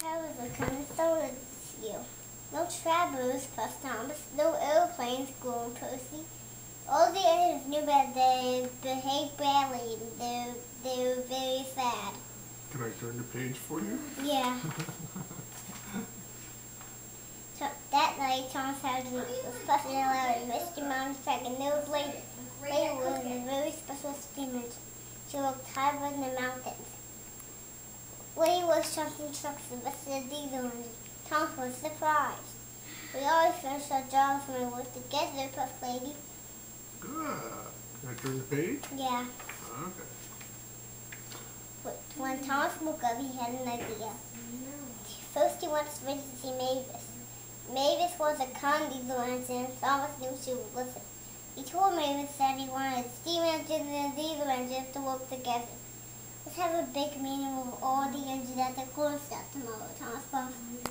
Travelers are coming this year. No travelers plus Thomas, no airplanes going Percy. All the others knew that they behaved badly they, they were very sad. Can I turn the page for you? Yeah. so that night, Thomas Howard was fussing aloud and Mr. Second. There was Lady. Lady was a very special steamer. She looked higher than the mountains. Was something trucks the rest of the diesel engine. Thomas was surprised. We always finish our jobs when we work together, puffed Lady. Good. Can I turn the page? Yeah. Okay. But when Thomas woke up, he had an idea. First, he wanted to visit see Mavis. Mavis was a con diesel engine, and Thomas knew she would listen. He told Mavis that he wanted steam engines and diesel engines to work together. Let's have a big meeting with all the engineers at cool stuff tomorrow, Thomas Bump.